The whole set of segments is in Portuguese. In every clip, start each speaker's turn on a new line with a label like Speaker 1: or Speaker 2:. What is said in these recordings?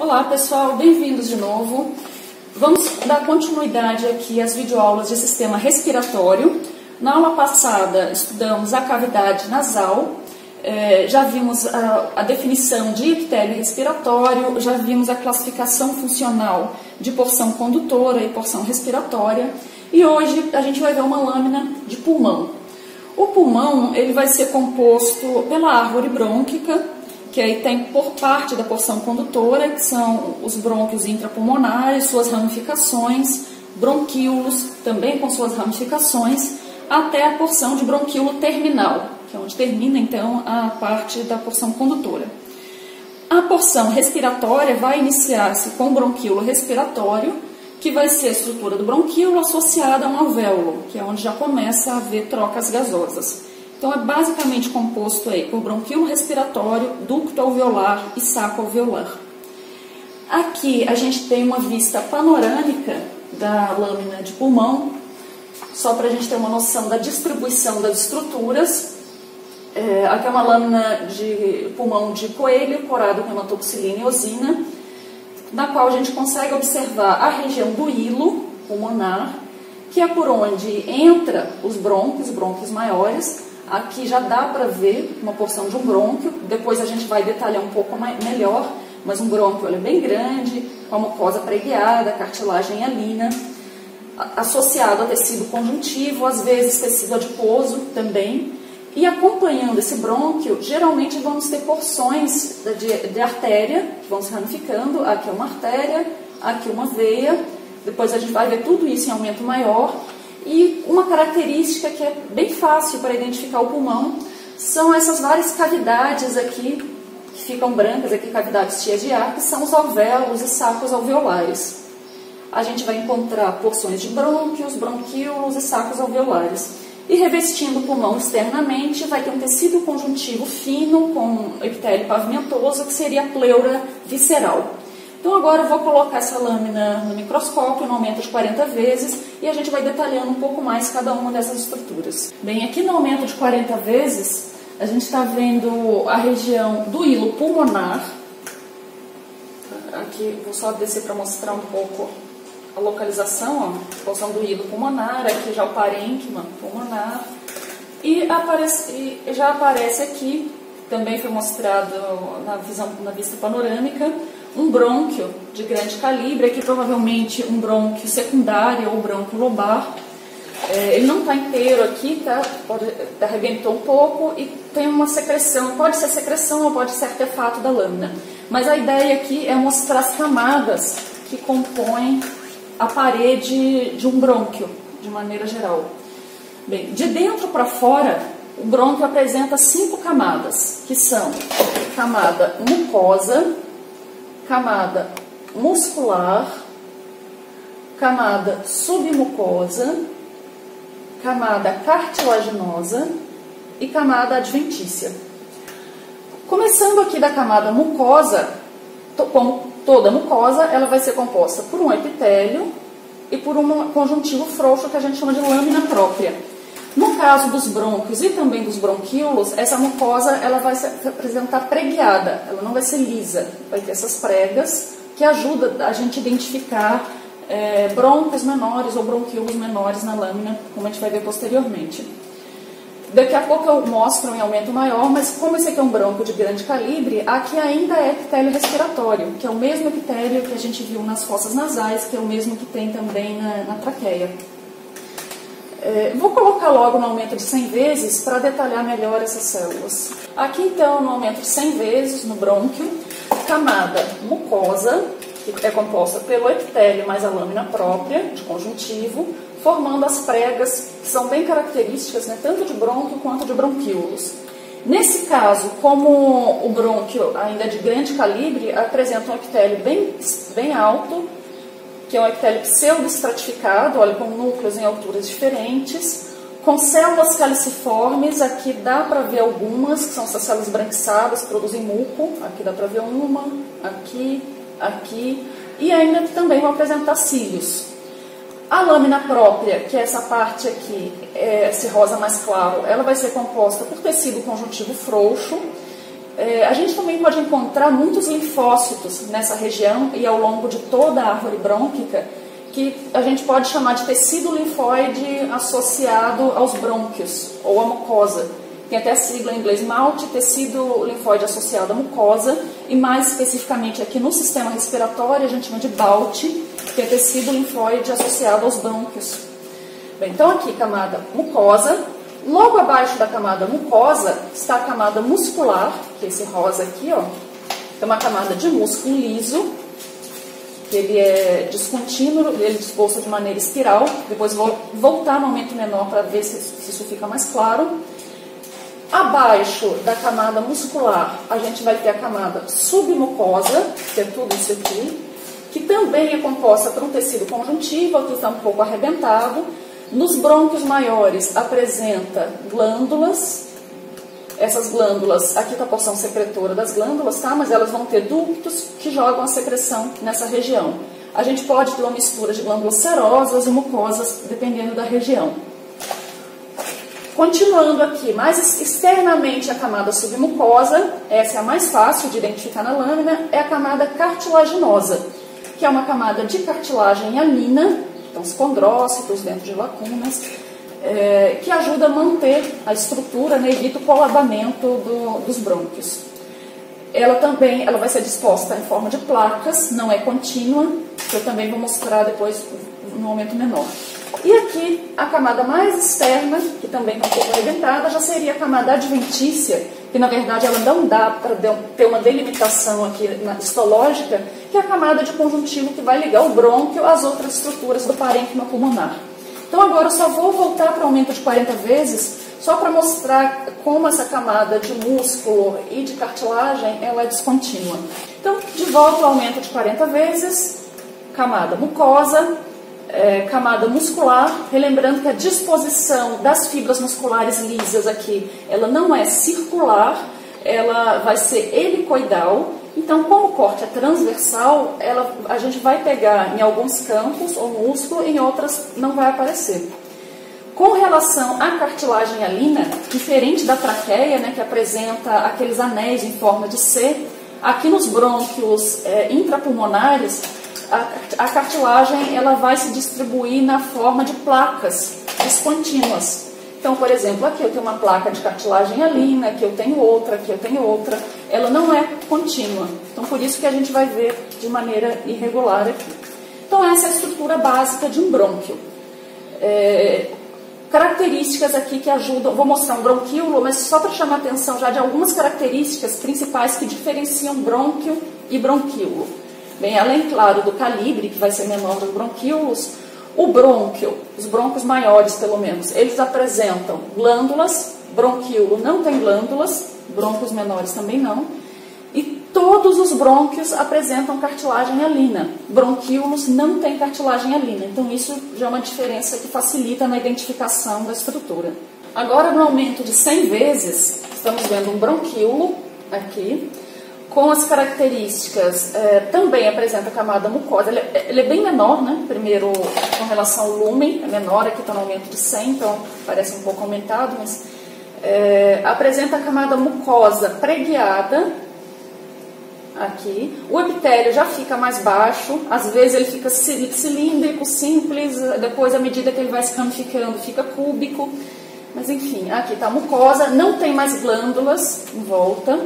Speaker 1: Olá pessoal, bem-vindos de novo. Vamos dar continuidade aqui às videoaulas de sistema respiratório. Na aula passada estudamos a cavidade nasal, é, já vimos a, definição de epitélio respiratório, já vimos a classificação funcional de porção condutora e porção respiratória e hoje a gente vai ver uma lâmina de pulmão. O pulmão ele vai ser composto pela árvore brônquica, que aí tem por parte da porção condutora, que são os brônquios intrapulmonares, suas ramificações, bronquíolos, também com suas ramificações, até a porção de bronquíolo terminal, que é onde termina então a parte da porção condutora. A porção respiratória vai iniciar-se com o bronquíolo respiratório, que vai ser a estrutura do bronquíolo associada a um alvéolo, que é onde já começa a haver trocas gasosas. Então, é basicamente composto aí por bronquíolo respiratório, ducto alveolar e saco alveolar. Aqui a gente tem uma vista panorâmica da lâmina de pulmão, só para a gente ter uma noção da distribuição das estruturas. É, aqui é uma lâmina de pulmão de coelho, corado com hematoxilina e osina, na qual a gente consegue observar a região do hilo pulmonar, que é por onde entra os brônquios, brônquios maiores, Aqui já dá para ver uma porção de um brônquio, depois a gente vai detalhar um pouco mais, melhor, mas um brônquio é bem grande, com a mucosa preguiada, cartilagem alina, associado a tecido conjuntivo, às vezes tecido adiposo também. E acompanhando esse brônquio, geralmente vamos ter porções de, de artéria, que vão se ramificando. Aqui é uma artéria, aqui uma veia. Depois a gente vai ver tudo isso em aumento maior e uma característica que é bem fácil para identificar o pulmão são essas várias cavidades aqui, que ficam brancas, aqui cavidades cheias de ar, que são os alvéolos e sacos alveolares. A gente vai encontrar porções de brônquios, bronquíolos e sacos alveolares. E revestindo o pulmão externamente, vai ter um tecido conjuntivo fino com epitélio pavimentoso, que seria a pleura visceral. Então agora eu vou colocar essa lâmina no microscópio, no aumento de 40 vezes, e a gente vai detalhando um pouco mais cada uma dessas estruturas. Bem, aqui no aumento de 40 vezes, a gente está vendo a região do hilo pulmonar. Aqui vou só descer para mostrar um pouco a localização, ó, a posição do hilo pulmonar, aqui já o parênquima pulmonar. E, aparece, e já aparece aqui, também foi mostrado na, visão, na vista panorâmica, um brônquio de grande calibre, aqui provavelmente um brônquio secundário ou brônquio lobar. É, ele não está inteiro aqui, tá? Pode, arrebentou um pouco e tem uma secreção, pode ser secreção ou pode ser artefato da lâmina. Mas a ideia aqui é mostrar as camadas que compõem a parede de um brônquio, de maneira geral. Bem, de dentro para fora, o brônquio apresenta cinco camadas, que são camada mucosa, camada muscular, camada submucosa, camada cartilaginosa e camada adventícia. Começando aqui da camada mucosa, como toda mucosa, ela vai ser composta por um epitélio e por um conjuntivo frouxo que a gente chama de lâmina própria. No caso dos brônquios e também dos bronquíolos, essa mucosa ela vai se apresentar preguiada, ela não vai ser lisa, vai ter essas pregas que ajudam a gente identificar é, brônquios menores ou bronquíolos menores na lâmina, como a gente vai ver posteriormente. Daqui a pouco eu mostro em aumento maior, mas como esse aqui é um bronco de grande calibre, aqui ainda é epitélio respiratório, que é o mesmo epitélio que a gente viu nas fossas nasais, que é o mesmo que tem também na, na traqueia. É, vou colocar logo no aumento de 100 vezes para detalhar melhor essas células. Aqui então, no aumento de 100 vezes, no brônquio, camada mucosa, que é composta pelo epitélio mais a lâmina própria, de conjuntivo, formando as pregas, que são bem características, né, tanto de brônquio quanto de bronquíolos. Nesse caso, como o brônquio ainda é de grande calibre, apresenta um epitélio bem, bem alto, que é um epitélio pseudoestratificado, olha, com núcleos em alturas diferentes, com células caliciformes, aqui dá para ver algumas, que são essas células branquiçadas, produzem muco, aqui dá para ver uma, aqui, aqui, e ainda também vão apresentar cílios. A lâmina própria, que é essa parte aqui, é esse rosa mais claro, ela vai ser composta por tecido conjuntivo frouxo, É, a gente também pode encontrar muitos linfócitos nessa região e ao longo de toda a árvore brônquica, que a gente pode chamar de tecido linfóide associado aos brônquios ou à mucosa. Tem até a sigla em inglês MALT, tecido linfóide associado à mucosa, e mais especificamente aqui no sistema respiratório a gente chama de BALT, que é tecido linfóide associado aos brônquios. Bem, então aqui camada mucosa, Logo abaixo da camada mucosa está a camada muscular, que é esse rosa aqui, ó. É uma camada de músculo liso, que ele é descontínuo, ele é disposto de maneira espiral. Depois vou voltar no aumento menor para ver se, se isso fica mais claro. Abaixo da camada muscular, a gente vai ter a camada submucosa, que é tudo isso aqui, que também é composta por um tecido conjuntivo, aqui está um pouco arrebentado, nos brônquios maiores apresenta glândulas, essas glândulas, aqui está a porção secretora das glândulas, tá? Mas elas vão ter ductos que jogam a secreção nessa região. A gente pode ter uma mistura de glândulas serosas e mucosas, dependendo da região. Continuando aqui, mais externamente a camada submucosa, essa é a mais fácil de identificar na lâmina, é a camada cartilaginosa, que é uma camada de cartilagem amina, então os condrócitos dentro de lacunas, é, que ajuda a manter a estrutura, né, evita o colabamento do, dos brônquios. Ela também ela vai ser disposta em forma de placas, não é contínua, que eu também vou mostrar depois no momento menor. E aqui, a camada mais externa, que também está um pouco arrebentada, já seria a camada adventícia, que na verdade ela não dá para ter uma delimitação aqui na histológica, que é a camada de conjuntivo que vai ligar o brônquio às outras estruturas do parênquima pulmonar. Então agora eu só vou voltar para o aumento de 40 vezes, só para mostrar como essa camada de músculo e de cartilagem ela é descontínua. Então, de volta ao aumento de 40 vezes, camada mucosa, é, camada muscular, relembrando que a disposição das fibras musculares lisas aqui, ela não é circular, ela vai ser helicoidal. Então, como o corte é transversal, ela, a gente vai pegar em alguns campos o músculo, em outras não vai aparecer. Com relação à cartilagem alina, diferente da traqueia, né, que apresenta aqueles anéis em forma de C, aqui nos brônquios é, intrapulmonares, a, cartilagem ela vai se distribuir na forma de placas descontínuas. Então, por exemplo, aqui eu tenho uma placa de cartilagem alina, aqui eu tenho outra, aqui eu tenho outra. Ela não é contínua. Então, por isso que a gente vai ver de maneira irregular aqui. Então, essa é a estrutura básica de um brônquio. É, características aqui que ajudam, vou mostrar um bronquíolo, mas só para chamar a atenção já de algumas características principais que diferenciam brônquio e bronquíolo. Bem, além, claro, do calibre, que vai ser menor dos bronquíolos, o brônquio, os brônquios maiores pelo menos, eles apresentam glândulas, bronquíolo não tem glândulas, brônquios menores também não, e todos os brônquios apresentam cartilagem alina. Bronquíolos não têm cartilagem alina, então isso já é uma diferença que facilita na identificação da estrutura. Agora, no aumento de 100 vezes, estamos vendo um bronquíolo aqui, com as características, é, também apresenta camada mucosa, ele, é, ele, é bem menor, né? Primeiro, com relação ao lumen, é menor, aqui está no aumento de 100, então parece um pouco aumentado, mas é, apresenta a camada mucosa preguiada, aqui. O epitélio já fica mais baixo, às vezes ele fica cilíndrico, simples, depois, à medida que ele vai se ramificando, fica cúbico. Mas enfim, aqui está a mucosa, não tem mais glândulas em volta.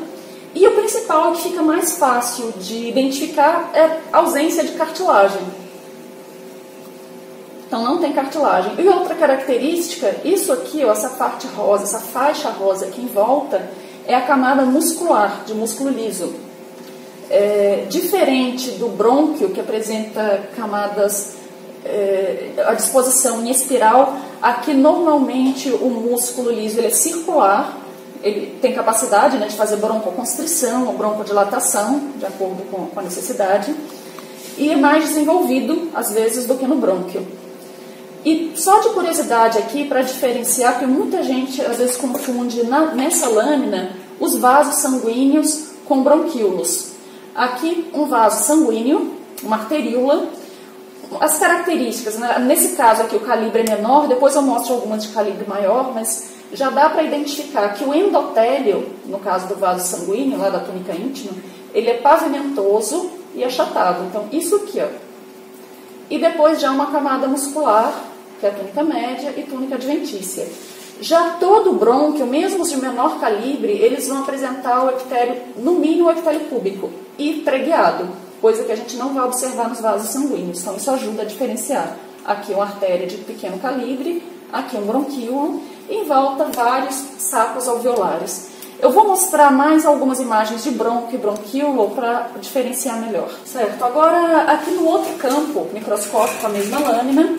Speaker 1: E o principal que fica mais fácil de identificar é a ausência de cartilagem. Então não tem cartilagem. E outra característica, isso aqui, ó, essa parte rosa, essa faixa rosa aqui em volta, é a camada muscular, de músculo liso. É, diferente do brônquio, que apresenta camadas, é, a disposição em espiral, aqui normalmente o músculo liso ele é circular, ele tem capacidade né, de fazer broncoconstrição ou broncodilatação, de acordo com, a necessidade, e é mais desenvolvido, às vezes, do que no brônquio. E só de curiosidade aqui, para diferenciar, porque muita gente às vezes confunde na, nessa lâmina os vasos sanguíneos com bronquíolos. Aqui, um vaso sanguíneo, uma arteríola. As características, né? nesse caso aqui o calibre é menor, depois eu mostro algumas de calibre maior, mas já dá para identificar que o endotélio, no caso do vaso sanguíneo, lá da túnica íntima, ele é pavimentoso e achatado. Então, isso aqui, ó. E depois já uma camada muscular, que é a túnica média e túnica adventícia. Já todo o brônquio, mesmo os de menor calibre, eles vão apresentar o epitélio, no mínimo o epitélio cúbico e preguiado, coisa que a gente não vai observar nos vasos sanguíneos. Então, isso ajuda a diferenciar. Aqui uma artéria de pequeno calibre, aqui um bronquíolo, e em volta vários sacos alveolares. Eu vou mostrar mais algumas imagens de bronco e bronquíolo para diferenciar melhor, certo? Agora, aqui no outro campo microscópico, a mesma lâmina,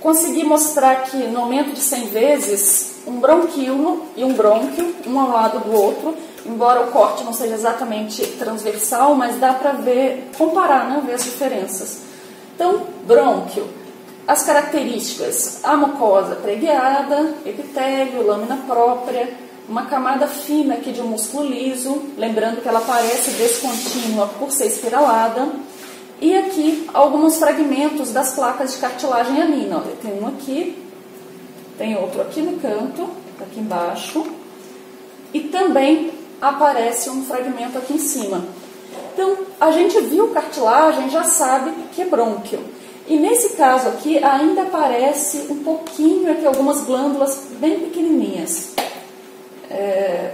Speaker 1: consegui mostrar que no aumento de 100 vezes, um bronquíolo e um brônquio, um ao lado do outro, embora o corte não seja exatamente transversal, mas dá para ver, comparar, né, ver as diferenças. Então, brônquio, as características, a mucosa preguiada, epitélio, lâmina própria, uma camada fina aqui de um músculo liso, lembrando que ela parece descontínua por ser espiralada, e aqui alguns fragmentos das placas de cartilagem anina. Olha, tem um aqui, tem outro aqui no canto, aqui embaixo, e também aparece um fragmento aqui em cima. Então, a gente viu cartilagem, já sabe que é brônquio. E nesse caso aqui, ainda aparece um pouquinho aqui, algumas glândulas bem pequenininhas. É,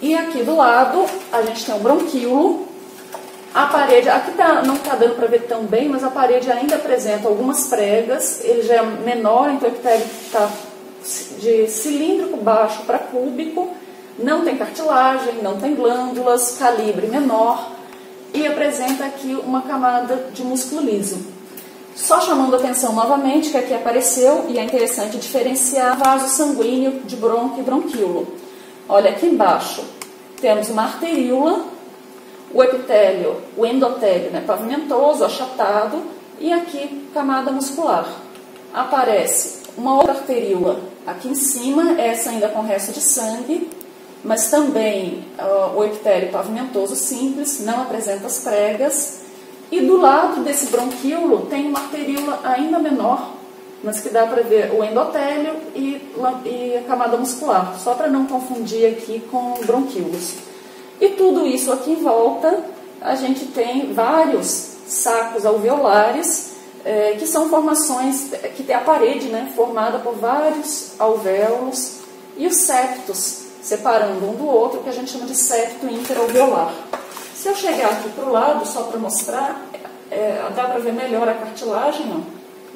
Speaker 1: e aqui do lado, a gente tem um bronquíolo. A parede, aqui tá, não está dando para ver tão bem, mas a parede ainda apresenta algumas pregas. Ele já é menor, então o epitélio está de cilíndrico baixo para cúbico. Não tem cartilagem, não tem glândulas, calibre menor. E apresenta aqui uma camada de músculo liso. Só chamando atenção novamente que aqui apareceu, e é interessante diferenciar vaso sanguíneo de bronco e bronquíolo. Olha aqui embaixo, temos uma arteríola, o epitélio, o endotélio né, pavimentoso, achatado, e aqui camada muscular. Aparece uma outra arteríola aqui em cima, essa ainda com resto de sangue, mas também o epitélio pavimentoso simples, não apresenta as pregas, e do lado desse bronquíolo tem uma arteríola ainda menor, mas que dá para ver o endotélio e, e a camada muscular, só para não confundir aqui com bronquíolos. E tudo isso aqui em volta, a gente tem vários sacos alveolares, é, que são formações, que tem a parede né, formada por vários alvéolos, e os septos, separando um do outro, que a gente chama de septo interalveolar. Se eu chegar aqui para o lado, só para mostrar, é, dá para ver melhor a cartilagem ó,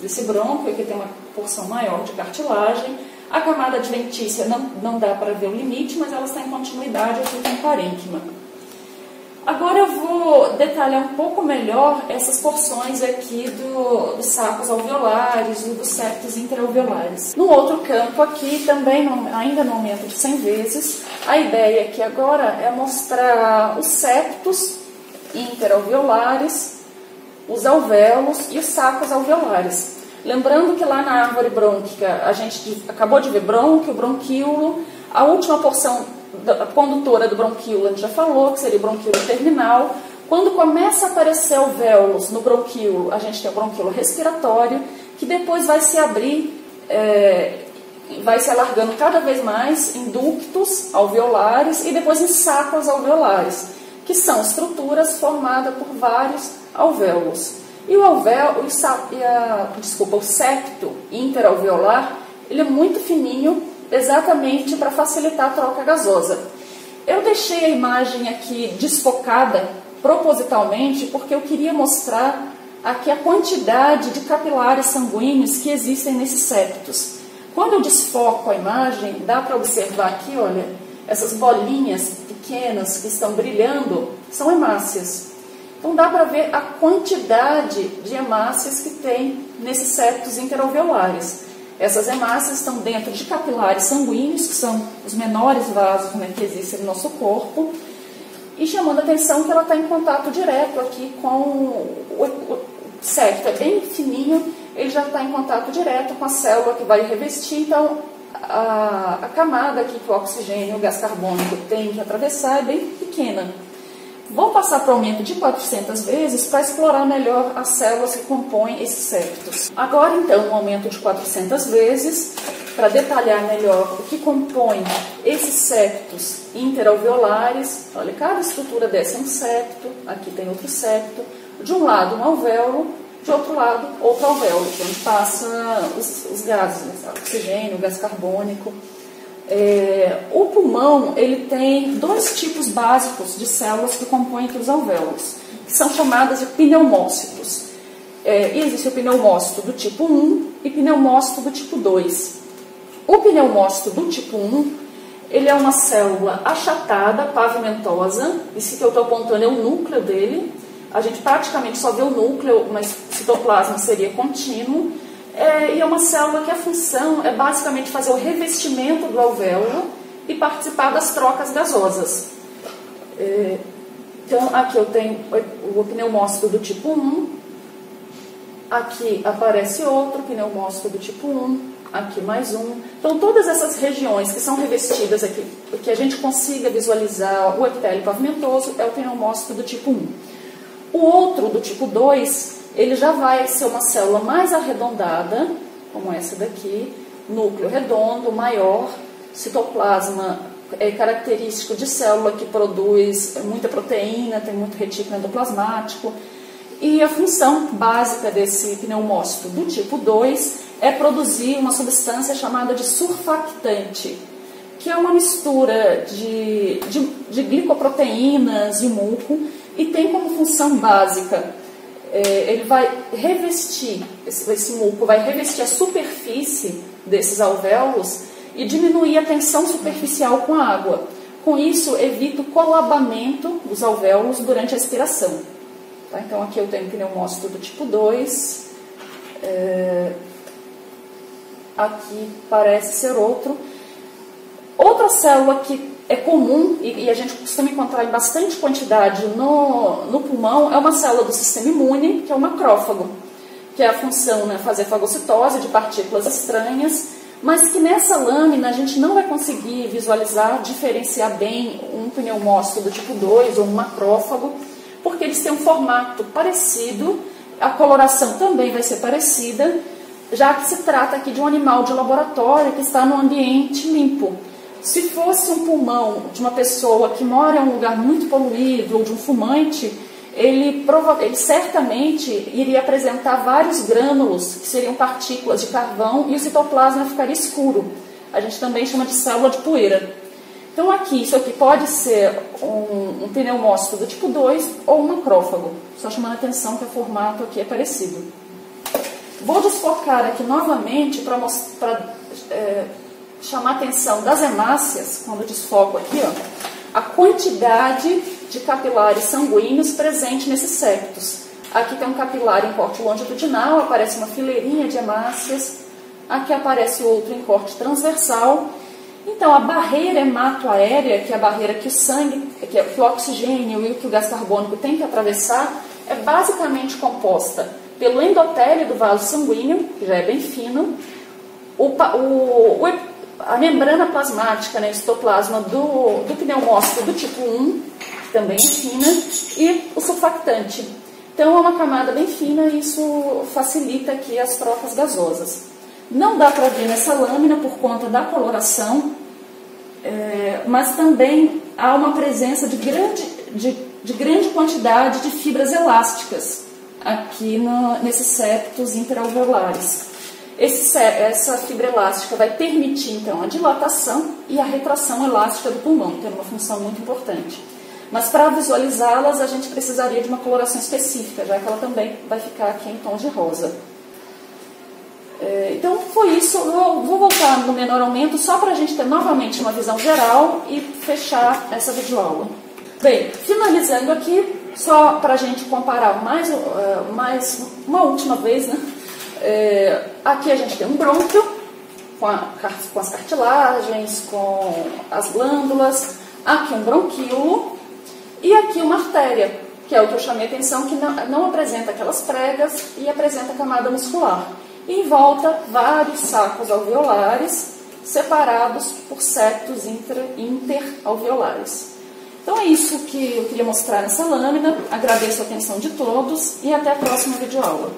Speaker 1: desse bronco, aqui tem uma porção maior de cartilagem. A camada adventícia não, não dá para ver o limite, mas ela está em continuidade aqui com o parênquima. Agora eu vou detalhar um pouco melhor essas porções aqui do, dos sacos alveolares e dos septos interalveolares. No outro campo aqui, também no, ainda no aumento de 100 vezes, a ideia aqui agora é mostrar os septos interalveolares, os alvéolos e os sacos alveolares. Lembrando que lá na árvore brônquica a gente acabou de ver brônquio, bronquíolo, a última porção a condutora do bronquíolo, a gente já falou, que seria o bronquíolo terminal. Quando começa a aparecer alvéolos no bronquíolo, a gente tem o bronquíolo respiratório, que depois vai se abrir, é, vai se alargando cada vez mais em ductos alveolares e depois em sacos alveolares, que são estruturas formadas por vários alvéolos. E o alvéolo, e a, desculpa, o septo interalveolar, ele é muito fininho, exatamente para facilitar a troca gasosa. Eu deixei a imagem aqui desfocada propositalmente porque eu queria mostrar aqui a quantidade de capilares sanguíneos que existem nesses septos. Quando eu desfoco a imagem, dá para observar aqui, olha, essas bolinhas pequenas que estão brilhando são hemácias. Então dá para ver a quantidade de hemácias que tem nesses septos interalveolares. Essas hemácias estão dentro de capilares sanguíneos, que são os menores vasos né, que existem no nosso corpo, e chamando a atenção que ela está em contato direto aqui com o, septo, é bem fininho, ele já está em contato direto com a célula que vai revestir, então a, a camada aqui que o oxigênio, o gás carbônico tem que atravessar é bem pequena. Vou passar para o aumento de 400 vezes para explorar melhor as células que compõem esses septos. Agora, então, um aumento de 400 vezes, para detalhar melhor o que compõe esses septos interalveolares. Olha, cada estrutura dessa é um septo, aqui tem outro septo. De um lado, um alvéolo, de outro lado, outro alvéolo, que é onde passa os, os gases, né? oxigênio, gás carbônico. É, o pulmão ele tem dois tipos básicos de células que compõem os alvéolos, que são chamadas de pneumócitos. É, existe o pneumócito do tipo 1 e pneumócito do tipo 2. O pneumócito do tipo 1 ele é uma célula achatada, pavimentosa, isso que eu estou apontando é o núcleo dele. A gente praticamente só vê o núcleo, mas citoplasma seria contínuo é, e é uma célula que a função é basicamente fazer o revestimento do alvéolo e participar das trocas gasosas. É, então, aqui eu tenho o pneumócito do tipo 1, aqui aparece outro pneumócito do tipo 1, aqui mais um. Então, todas essas regiões que são revestidas aqui, que a gente consiga visualizar o epitélio pavimentoso, é o pneumócito do tipo 1. O outro, do tipo 2, ele já vai ser uma célula mais arredondada, como essa daqui, núcleo redondo, maior, citoplasma é característico de célula que produz muita proteína, tem muito retículo endoplasmático. E a função básica desse pneumócito do tipo 2 é produzir uma substância chamada de surfactante, que é uma mistura de, de, de glicoproteínas e muco e tem como função básica é, ele vai revestir, esse, esse muco vai revestir a superfície desses alvéolos e diminuir a tensão superficial com a água. Com isso, evita o colabamento dos alvéolos durante a expiração. Tá? Então, aqui eu tenho pneumócito do tipo 2. É, aqui parece ser outro. Outra célula que é comum e, e, a gente costuma encontrar em bastante quantidade no, no pulmão é uma célula do sistema imune, que é o macrófago, que é a função né, fazer fagocitose de partículas estranhas, mas que nessa lâmina a gente não vai conseguir visualizar, diferenciar bem um pneumócito do tipo 2 ou um macrófago, porque eles têm um formato parecido, a coloração também vai ser parecida, já que se trata aqui de um animal de laboratório que está no ambiente limpo. Se fosse um pulmão de uma pessoa que mora em um lugar muito poluído ou de um fumante, ele, ele certamente iria apresentar vários grânulos, que seriam partículas de carvão, e o citoplasma ficaria escuro. A gente também chama de célula de poeira. Então, aqui, isso aqui pode ser um, um pneumócito do tipo 2 ou um macrófago. Só chamando a atenção que o formato aqui é parecido. Vou desfocar aqui novamente para. É, chamar a atenção das hemácias, quando desfoco aqui, ó, a quantidade de capilares sanguíneos presente nesses septos. Aqui tem um capilar em corte longitudinal, aparece uma fileirinha de hemácias. Aqui aparece outro em corte transversal. Então, a barreira hematoaérea, que é a barreira que o sangue, que, é, que o oxigênio e que o gás carbônico tem que atravessar, é basicamente composta pelo endotélio do vaso sanguíneo, que já é bem fino, o, o, o a membrana plasmática, né, o citoplasma do, do pneumócito do tipo 1, que também é fina, e o surfactante. Então é uma camada bem fina e isso facilita aqui as trocas gasosas. Não dá para ver nessa lâmina por conta da coloração, é, mas também há uma presença de grande, de, de grande quantidade de fibras elásticas aqui no, nesses septos interalveolares. Esse, essa fibra elástica vai permitir, então, a dilatação e a retração elástica do pulmão, tendo uma função muito importante. Mas para visualizá-las, a gente precisaria de uma coloração específica, já que ela também vai ficar aqui em tom de rosa. É, então, foi isso. Eu vou voltar no menor aumento só para a gente ter novamente uma visão geral e fechar essa videoaula. Bem, finalizando aqui, só para a gente comparar mais, uh, mais uma última vez, né? É, aqui a gente tem um brônquio, com, a, com, as cartilagens, com as glândulas. Aqui um bronquíolo. E aqui uma artéria, que é o que eu chamei atenção, que não, não apresenta aquelas pregas e apresenta camada muscular. Em volta, vários sacos alveolares separados por septos interalveolares. Então é isso que eu queria mostrar nessa lâmina. Agradeço a atenção de todos e até a próxima videoaula.